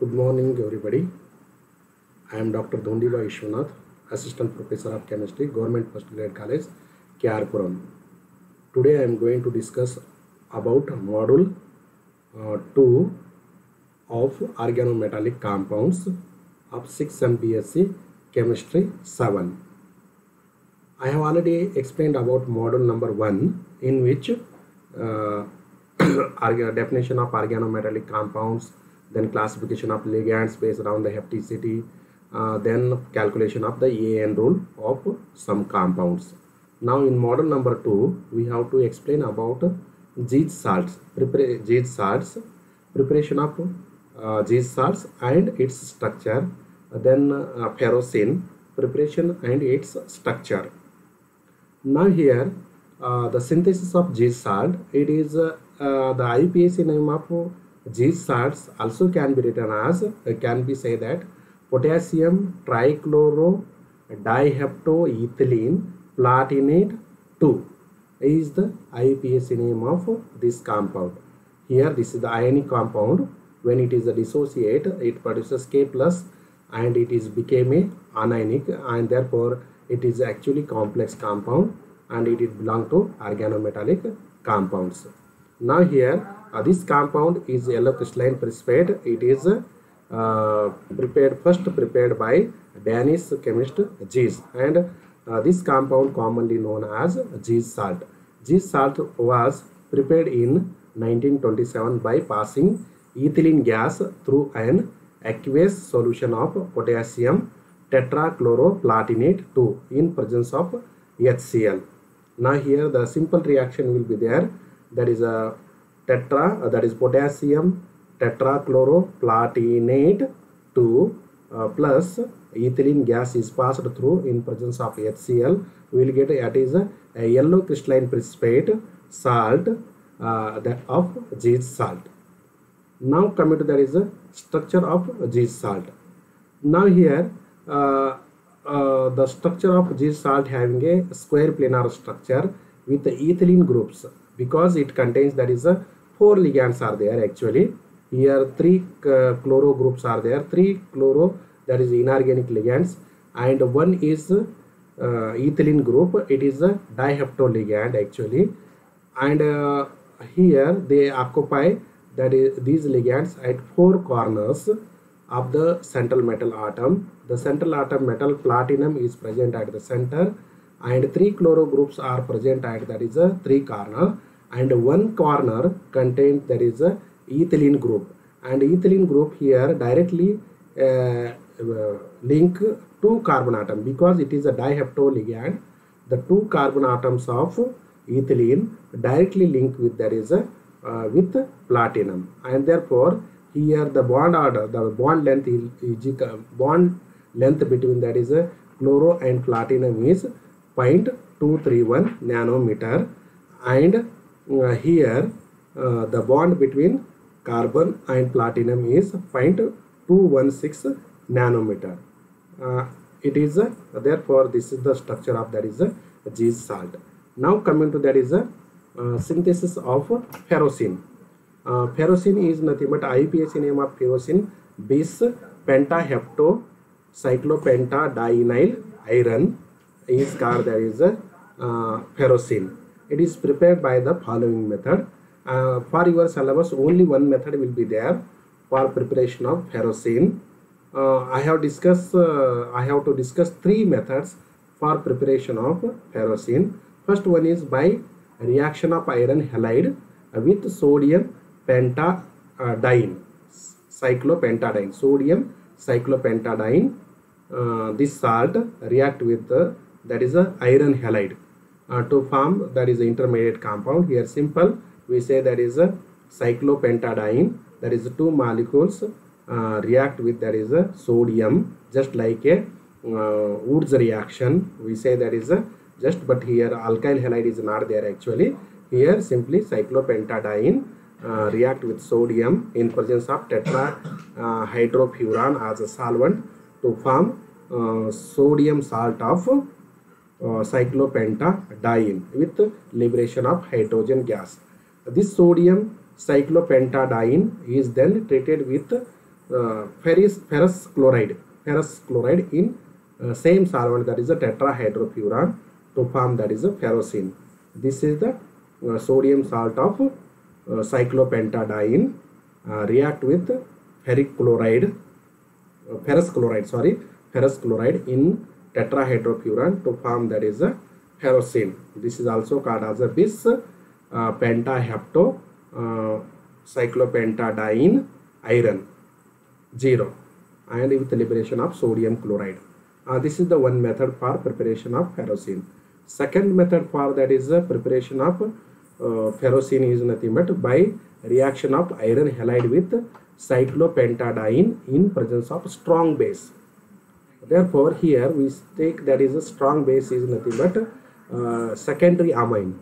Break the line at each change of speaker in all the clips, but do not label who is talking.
Good morning, everybody. I am Dr. Dhondiba Vishwanath, Assistant Professor of Chemistry, Government Postgraduate College, Kyarpuram. Today I am going to discuss about Module uh, 2 of Organometallic Compounds of 6 BSc Chemistry 7. I have already explained about module number 1 in which uh, definition of organometallic compounds, then classification of ligands based around the hapticity, uh, then calculation of the AN rule of some compounds. Now in model number 2, we have to explain about Zeise salts, prepare Zeise salts, preparation of uh, salts and its structure, then uh, ferrocene, preparation and its structure. Now here, uh, the synthesis of Zeise salt, it is uh, the IUPAC name of Zeise salts also can be written as, uh, can be say that potassium trichloro dihaptoethylene platinate 2 is the IUPAC name of this compound. Here this is the ionic compound. When it is a dissociate, it produces K plus and it is became a anionic and therefore it is actually complex compound and it is belong to organometallic compounds. Now here uh, this compound is yellow crystalline precipitate. It is uh, prepared first prepared by Danish chemist Zeise and uh, this compound commonly known as Zeise salt. Zeise salt was prepared in 1927 by passing ethylene gas through an aqueous solution of potassium tetrachloroplatinate 2 in presence of HCl. Now here the simple reaction will be there that is a tetra uh, that is potassium tetrachloroplatinate 2 uh, plus ethylene gas is passed through in presence of HCl we will get that is a, a yellow crystalline precipitate salt uh, that of Zeise salt. Now coming to that is the structure of Zeise salt. Now here uh, uh, the structure of Zeise salt having a square planar structure with the ethylene groups because it contains that is a four ligands are there actually. Here three uh, chloro groups are there. Three chloro that is inorganic ligands. And one is uh, ethylene group. It is a dihaptoligand actually. And uh, here they occupy that is these ligands at four corners of the central metal atom. The central atom metal platinum is present at the center. And three chloro groups are present at that is a three corner and one corner contains that is a ethylene group. And ethylene group here directly uh, uh, link two carbon atom because it is a dihaptoligand the two carbon atoms of ethylene directly link with that is a uh, with platinum. And therefore here the bond order the bond length is, bond length between that is a chloro and platinum is 0.231 nanometer. And uh, here uh, the bond between carbon and platinum is 0.216 nanometer. Uh, it is uh, therefore this is the structure of that is a Zeise salt. Now coming to that is a uh, synthesis of ferrocene uh, ferrocene is nothing but IUPAC name of ferrocene bis pentahapto cyclopentadienyl iron is called there is a uh, ferrocene it is prepared by the following method. Uh, for your syllabus only one method will be there for preparation of ferrocene uh, i have discussed uh, i have to discuss three methods for preparation of ferrocene first one is by reaction of iron halide with sodium pentadiene cyclopentadiene sodium cyclopentadiene uh, this salt react with the, that is a iron halide uh, to form that is intermediate compound. Here simple we say that is a cyclopentadiene that is two molecules uh, react with that is a sodium just like a uh, Wurtz reaction. We say that is a just but here alkyl halide is not there actually. Here simply cyclopentadiene uh, react with sodium in presence of tetra uh, as a solvent to form uh, sodium salt of uh, cyclopentadiene with liberation of hydrogen gas. This sodium cyclopentadiene is then treated with uh, ferrous ferrous chloride ferrous chloride in uh, same solvent that is a tetrahydrofuran to form that is a ferrocene this is the uh, sodium salt of uh, cyclopentadiene uh, react with ferric chloride uh, ferrous chloride sorry ferrous chloride in tetrahydrofuran to form that is a ferrocene this is also called as a bis uh, pentahapto uh, cyclopentadiene iron. 0 and with the liberation of sodium chloride. Uh, this is the one method for preparation of ferrocene second method for that is the preparation of uh, ferrocene is nothing but by reaction of iron halide with cyclopentadiene in presence of strong base therefore here we take that is a strong base is nothing but uh, secondary amine.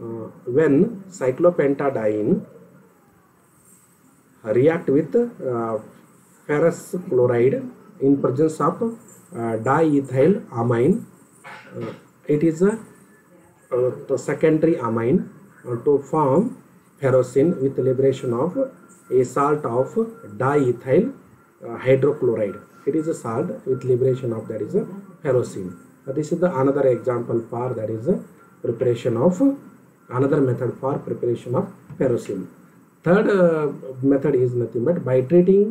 Uh, when cyclopentadiene react with uh, ferrous chloride in presence of uh, diethyl amine uh, it is a uh, the secondary amine to form ferrocene with liberation of a salt of diethyl hydrochloride it is a salt with liberation of that is a ferrocene this is the another example for that is a preparation of another method for preparation of ferrocene third uh, method is nothing but by treating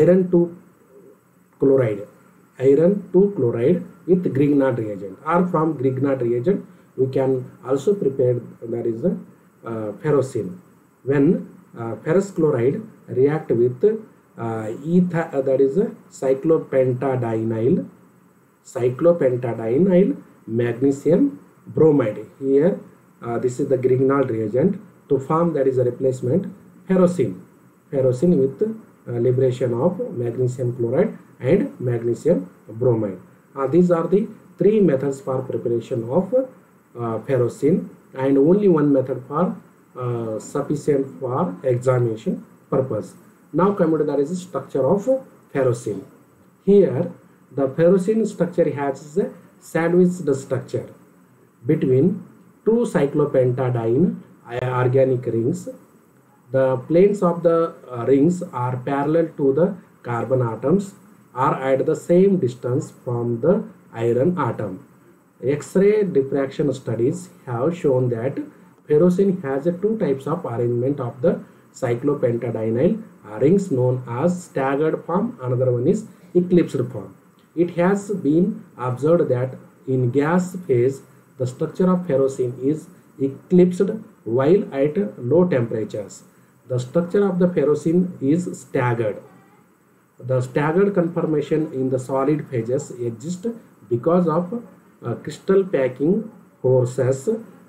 iron to chloride. Iron to chloride with grignard reagent. Or from grignard reagent we can also prepare that is a uh, ferrocene when uh, ferrous chloride react with uh, ether uh, that is a cyclopentadienyl cyclopentadienyl magnesium bromide. Here uh, this is the grignard reagent to form that is a replacement ferrocene ferrocene with uh, liberation of magnesium chloride and magnesium bromide. Uh, these are the three methods for preparation of uh, ferrocene and only one method for uh, sufficient for examination purpose now coming to is the structure of ferrocene here the ferrocene structure has a sandwiched structure between two cyclopentadiene organic rings. The planes of the uh, rings are parallel to the carbon atoms are at the same distance from the iron atom. X-ray diffraction studies have shown that ferrocene has two types of arrangement of the cyclopentadienyl rings known as staggered form another one is eclipsed form it has been observed that in gas phase the structure of ferrocene is eclipsed while at low temperatures. The structure of the ferrocene is staggered. The staggered conformation in the solid phases exist because of uh, crystal packing forces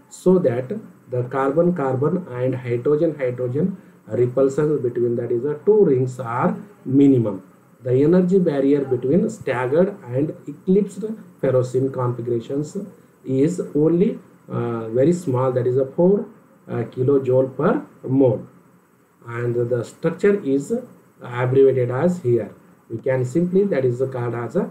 so that the carbon carbon and hydrogen hydrogen hydrogen repulsions between that is the two rings are minimum. The energy barrier between staggered and eclipsed ferrocene configurations is only uh, very small that is a 4 uh, kilojoule per mole. And the structure is abbreviated as here. We can simply that is called as a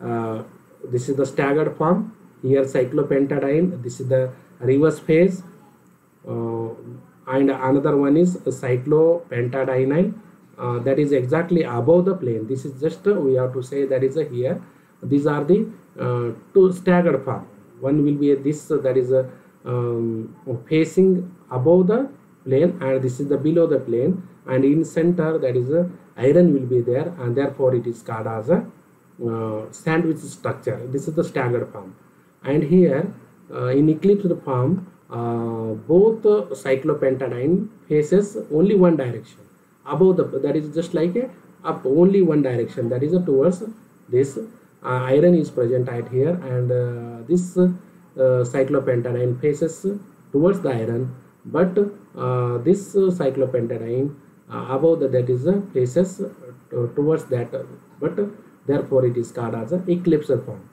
uh, this is the staggered form. Here cyclopentadiene this is the reverse phase. Uh, and another one is cyclopentadienyl uh, that is exactly above the plane. This is just uh, we have to say that is a here. These are the uh, two staggered form. One will be this uh, that is a um, facing above the plane and this is the below the plane. And in center that is a iron will be there and therefore it is called as a uh, sandwich structure. This is the staggered form. And here uh, in eclipsed form uh, both uh, cyclopentadiene faces only one direction. Above the that is just like a up only one direction. That is towards this uh, iron is present at here and uh, this cyclopentadiene faces towards the iron. But this cyclopentadiene above the, that is faces towards that. But therefore it is called as a eclipse form.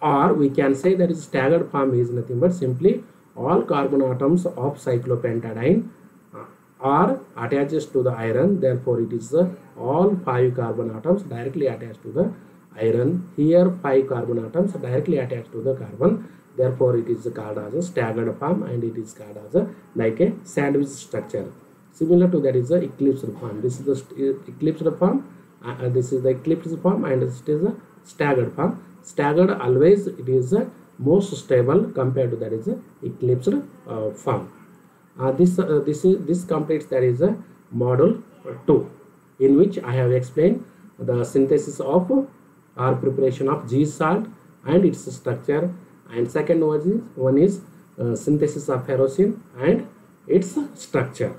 Or we can say that is staggered form is nothing but simply all carbon atoms of cyclopentadiene uh, are attached to the iron. Therefore it is uh, all five carbon atoms directly attached to the iron. Here five carbon atoms directly attached to the carbon. Therefore it is called as a staggered form and it is called as a like a sandwich structure. Similar to that is the eclipsed form. This is the st- eclipsed form uh, uh, this is the eclipsed form and this is a staggered form. Staggered always it is the most stable compared to that is eclipsed uh, form. Uh, this uh, this is this completes that is a model 2 in which i have explained the synthesis of or preparation of g salt and its structure. And second one is one is uh, synthesis of ferrocene and its structure